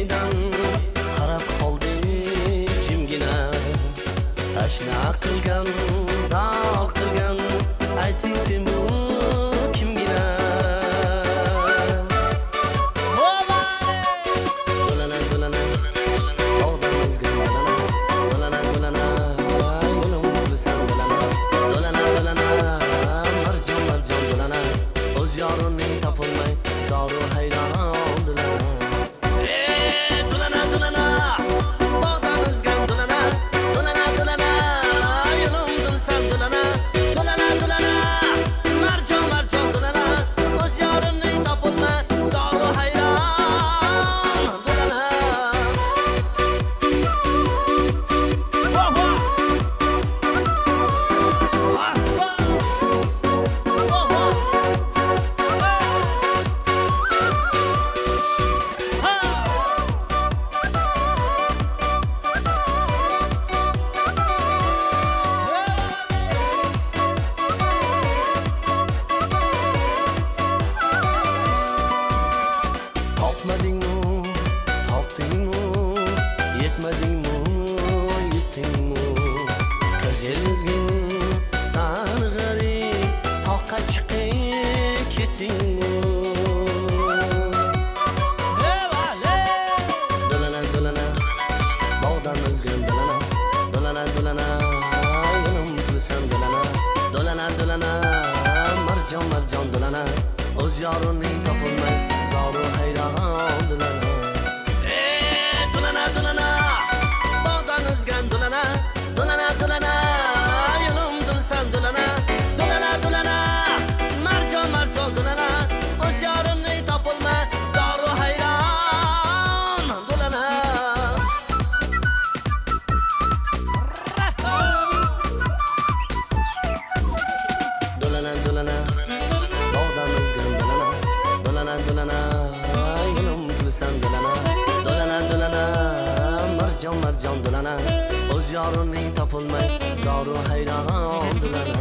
ko'zlaridan qarab qoldi jimgina. Tashna qilgan zavq dolana yulim qilsam dolana dolana dolana marjon marjon dolana. O'z yorimning topilmay zoru hayron dolana. marjon marjon dilana o'z yorining topilmay zoru hayron oldilana